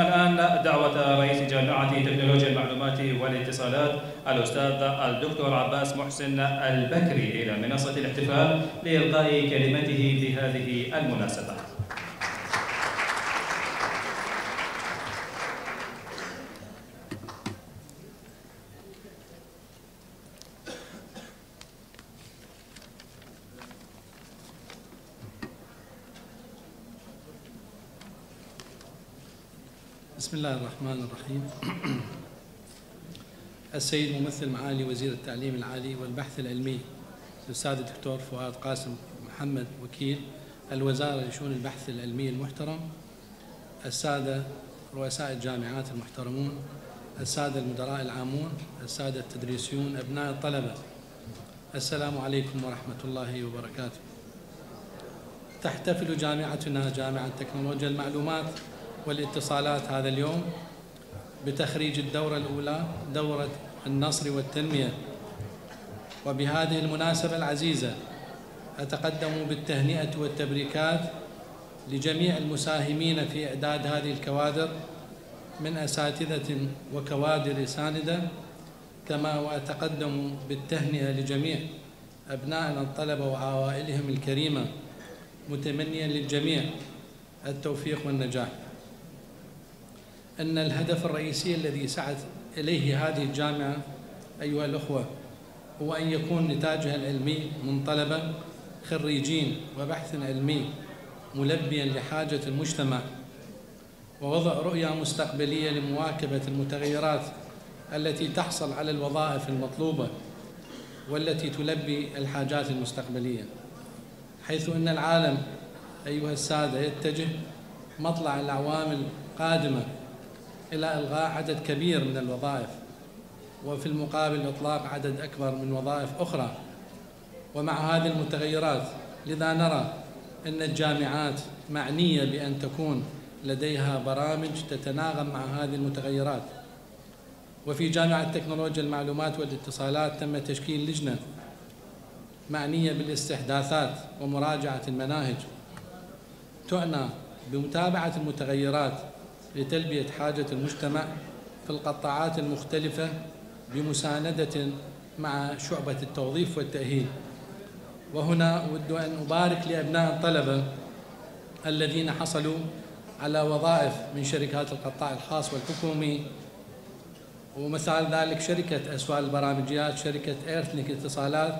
الآن دعوة رئيس جامعة تكنولوجيا المعلومات والاتصالات الأستاذ الدكتور عباس محسن البكري إلى منصة الاحتفال لإلقاء كلمته في هذه المناسبة. بسم الله الرحمن الرحيم. السيد ممثل معالي وزير التعليم العالي والبحث العلمي الأستاذ الدكتور فؤاد قاسم محمد وكيل الوزارة لشؤون البحث العلمي المحترم السادة رؤساء الجامعات المحترمون السادة المدراء العامون السادة التدريسيون أبناء الطلبة. السلام عليكم ورحمة الله وبركاته. تحتفل جامعتنا جامعة تكنولوجيا المعلومات والاتصالات هذا اليوم بتخريج الدورة الأولى دورة النصر والتنمية. وبهذه المناسبة العزيزة أتقدم بالتهنئة والتبريكات لجميع المساهمين في إعداد هذه الكوادر من أساتذة وكوادر ساندة كما وأتقدم بالتهنئة لجميع أبنائنا الطلبة وعوائلهم الكريمة. متمنيا للجميع التوفيق والنجاح. أن الهدف الرئيسي الذي سعت إليه هذه الجامعة أيها الأخوة هو أن يكون نتاجها العلمي من طلبة خريجين وبحث علمي ملبيا لحاجة المجتمع ووضع رؤية مستقبلية لمواكبة المتغيرات التي تحصل على الوظائف المطلوبة والتي تلبي الحاجات المستقبلية. حيث أن العالم أيها السادة يتجه مطلع الأعوام القادمة إلى إلغاء عدد كبير من الوظائف وفي المقابل إطلاق عدد أكبر من وظائف أخرى. ومع هذه المتغيرات لذا نرى أن الجامعات معنية بأن تكون لديها برامج تتناغم مع هذه المتغيرات. وفي جامعة تكنولوجيا المعلومات والاتصالات تم تشكيل لجنة معنية بالاستحداثات ومراجعة المناهج. تعنى بمتابعة المتغيرات لتلبية حاجة المجتمع في القطاعات المختلفة بمساندة مع شعبة التوظيف والتأهيل. وهنا أود أن أبارك لأبناء الطلبة الذين حصلوا على وظائف من شركات القطاع الخاص والحكومي ومثال ذلك شركة أسوال البرامجيات شركة إيرثلينك اتصالات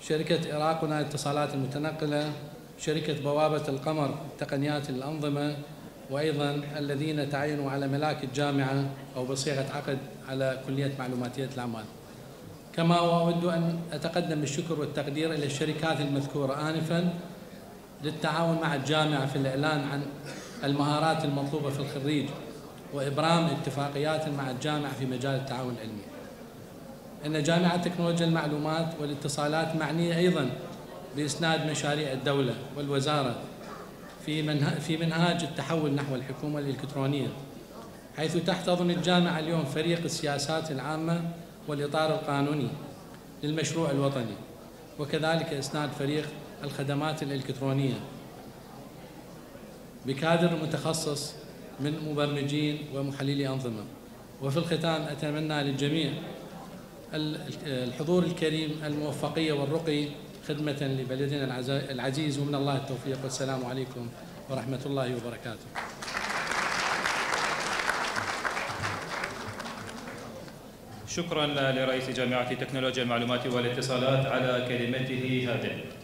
شركة إراقنا الاتصالات المتنقلة شركة بوابة القمر تقنيات الأنظمة وأيضا الذين تعينوا على ملاك الجامعة أو بصيغة عقد على كلية معلوماتية الأعمال كما أود أن أتقدم بالشكر والتقدير إلى الشركات المذكورة آنفا للتعاون مع الجامعة في الإعلان عن المهارات المطلوبة في الخريج وإبرام اتفاقيات مع الجامعة في مجال التعاون العلمي. أن جامعة تكنولوجيا المعلومات والإتصالات معنية أيضا بإسناد مشاريع الدولة والوزارة في في منهاج التحول نحو الحكومة الإلكترونية حيث تحتضن الجامعة اليوم فريق السياسات العامة والإطار القانوني للمشروع الوطني وكذلك إسناد فريق الخدمات الإلكترونية. بكادر متخصص من مبرمجين ومحللي أنظمة. وفي الختام أتمنى للجميع الحضور الكريم الموفقية والرقي خدمة لبلدنا العزيز ومن الله التوفيق. والسلام عليكم ورحمة الله وبركاته. شكرا لرئيس جامعة تكنولوجيا المعلومات والاتصالات على كلمته هذه.